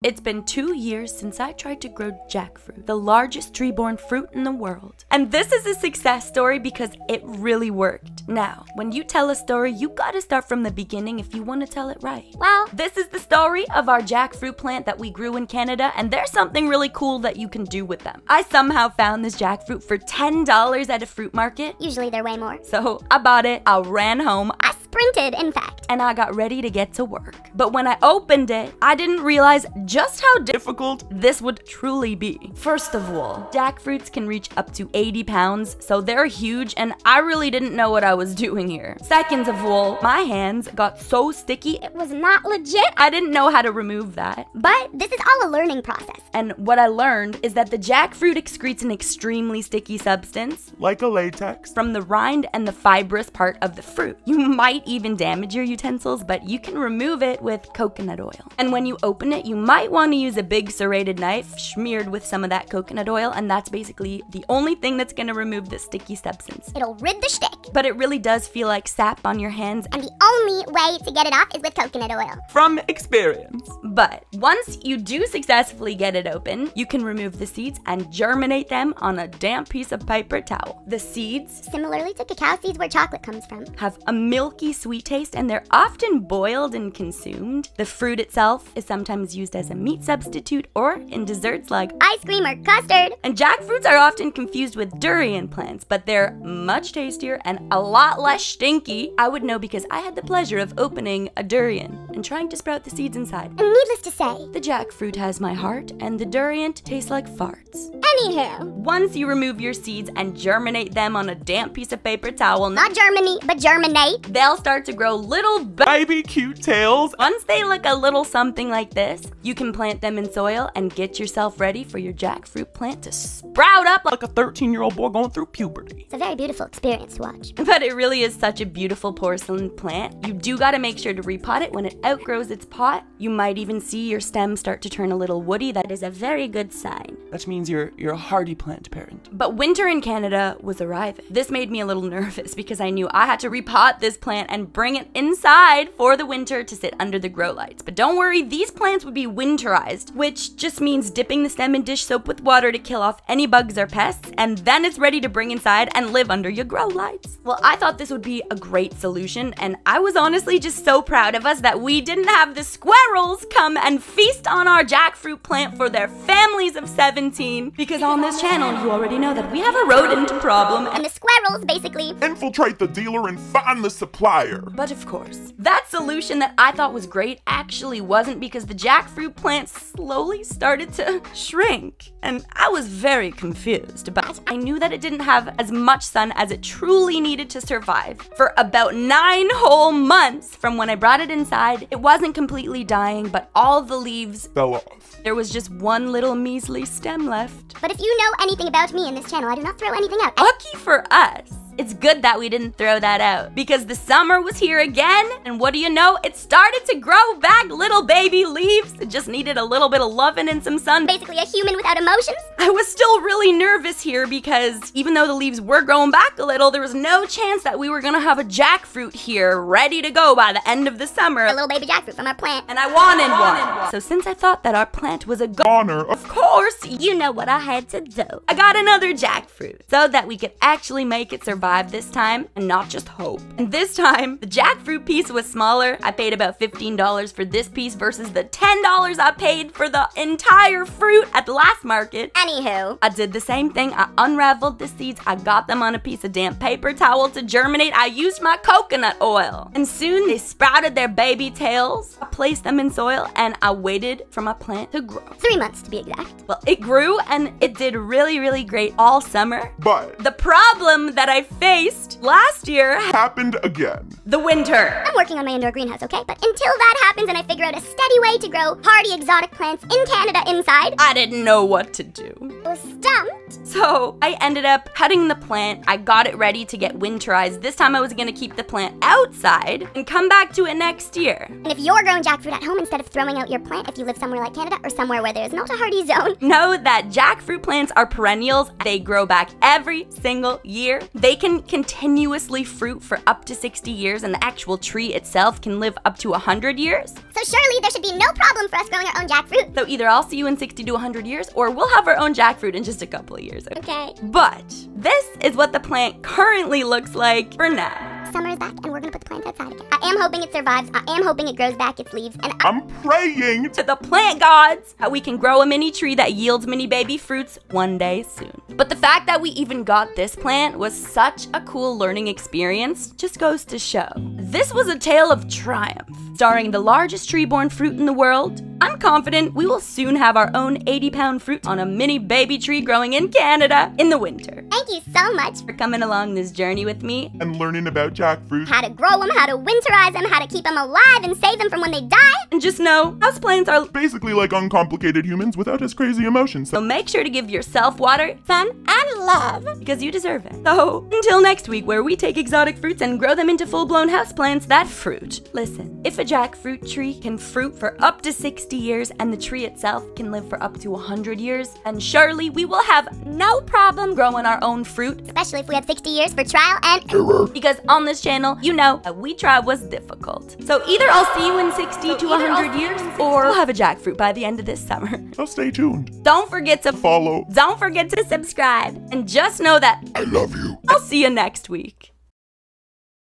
It's been two years since I tried to grow jackfruit, the largest tree-borne fruit in the world. And this is a success story because it really worked. Now, when you tell a story, you gotta start from the beginning if you wanna tell it right. Well, this is the story of our jackfruit plant that we grew in Canada, and there's something really cool that you can do with them. I somehow found this jackfruit for $10 at a fruit market. Usually they're way more. So I bought it, I ran home, I Sprinted, in fact. And I got ready to get to work. But when I opened it, I didn't realize just how difficult this would truly be. First of all, jackfruits can reach up to 80 pounds, so they're huge, and I really didn't know what I was doing here. Second of all, my hands got so sticky, It was not legit, I didn't know how to remove that. but this is all a learning process. And what I learned is that the jackfruit excretes an extremely sticky substance like a latex. from the rind and the fibrous part of the fruit. You might even damage your utensils, but you can remove it with coconut oil. And when you open it, you might want to use a big serrated knife smeared with some of that coconut oil, and that's basically the only thing that's going to remove the sticky substance. It'll rid the shtick. But it really does feel like sap on your hands. And the only way to get it off is with coconut oil. From experience. But once you do successfully get it open, you can remove the seeds and germinate them on a damp piece of paper towel. The seeds Similarly to cacao seeds where chocolate comes from. have a milky sweet taste and they're often boiled and consumed. The fruit itself is sometimes used as a meat substitute or in desserts like Ice cream or custard. and jackfruits are often confused with durian plants, but they're much tastier and a lot less stinky. I would know because I had the pleasure of opening a durian and trying to sprout the seeds inside. And needless to say, The jackfruit has my heart, and the durian tastes like farts. Anywho, Once you remove your seeds and germinate them on a damp piece of paper towel, not Germany, but germinate. they'll start to grow little Baby cute tails. Once they look a little something like this, you can plant them in soil and get yourself ready for your jackfruit plant to sprout up like Like a 13 year old boy going through puberty. It's a very beautiful experience to watch. But it really is such a beautiful porcelain plant. You do gotta make sure to repot it when it outgrows its pot. You might even see your stem start to turn a little woody. That is a very good sign. That means you're you're a hardy plant parent. But winter in Canada was arriving. This made me a little nervous because I knew I had to repot this plant and bring it inside for the winter to sit under the grow lights. But don't worry, these plants would be winterized, which just means dipping the stem in dish soap with water to kill off any bugs or pests, and then it's ready to bring inside and live under your grow lights. Well, I thought this would be a great solution, and I was honestly just so proud of us that we didn't have the squirrels come and feast on our jackfruit plant for their families of 17. Because on this channel, you already know that we have a rodent problem. And the squirrels basically Infiltrate the dealer and find the supplier. But of course, that solution that I thought was great actually wasn't because the jackfruit plant slowly started to shrink. And I was very confused, but I knew that it didn't have as much sun as it truly needed to survive. For about nine whole months from when I brought it inside, it wasn't completely dying, but all the leaves, Fell off. there was just one little measly stem left. But if you know anything about me in this channel, I do not throw anything out. Lucky for us, it's good that we didn't throw that out because the summer was here again, and what do you know? It started to grow back little baby leaves. It just needed a little bit of loving and some sun. Basically, a human without emotions. I was still really nervous here because even though the leaves were growing back a little, there was no chance that we were gonna have a jackfruit here ready to go by the end of the summer. A little baby jackfruit from our plant. And I wanted one. So since I thought that our plant was a go- Honor. of course, you know what I had to do. I got another jackfruit so that we could actually make it survive this time and not just hope. And this time, the jackfruit piece was smaller. I paid about $15 for this piece versus the $10 I paid for the entire fruit at the last market. Anywho, I did the same thing. I unraveled the seeds. I got them on a piece of damp paper towel to germinate. I used my coconut oil. And soon they sprouted their baby tails. I placed them in soil and I waited for my plant to grow. three months to be exact. Well, it grew and it did really, really great all summer. But The problem that I faced last year, happened again. the winter. I'm working on my indoor greenhouse, okay? But until that happens and I figure out a steady way to grow hardy exotic plants in Canada inside, I didn't know what to do. I was stumped. So I ended up cutting the plant. I got it ready to get winterized. This time I was gonna keep the plant outside and come back to it next year. And if you're growing jackfruit at home instead of throwing out your plant, if you live somewhere like Canada or somewhere where there's not a hardy zone, Know that jackfruit plants are perennials. They grow back every single year. They can continuously fruit for up to 60 years, and the actual tree itself can live up to 100 years. so surely there should be no problem for us growing our own jackfruit. So either I'll see you in 60 to 100 years, or we'll have our own jackfruit in just a couple of years. Okay. But this is what the plant currently looks like for now. Summer is back, and we're gonna put the plant outside again. I am hoping it survives. I am hoping it grows back its leaves, and I- I'm praying to the plant gods that we can grow a mini tree that yields mini baby fruits one day soon. But the fact that we even got this plant was such a cool learning experience just goes to show. This was a tale of triumph, starring the largest tree borne fruit in the world. I'm confident we will soon have our own 80 pound fruit on a mini baby tree growing in Canada in the winter. thank you so much For coming along this journey with me, and learning about jackfruit. how to grow them, how to winterize them, how to keep them alive and save them from when they die. and just know houseplants are Basically like uncomplicated humans without as crazy emotions. So make sure to give yourself water, sun, and love because you deserve it. So until next week, where we take exotic fruits and grow them into full blown houseplants that fruit. Listen, if a jackfruit tree can fruit for up to 60 years and the tree itself can live for up to 100 years, And surely we will have no problem growing our own fruit Especially if we have 60 years for trial and error. because on this channel, you know that we try was difficult. So either I'll see you in 60 to 100 years or we'll have a jackfruit by the end of this summer. So stay tuned. Don't forget to Follow. don't forget to subscribe. And just know that I love you. I'll see you next week.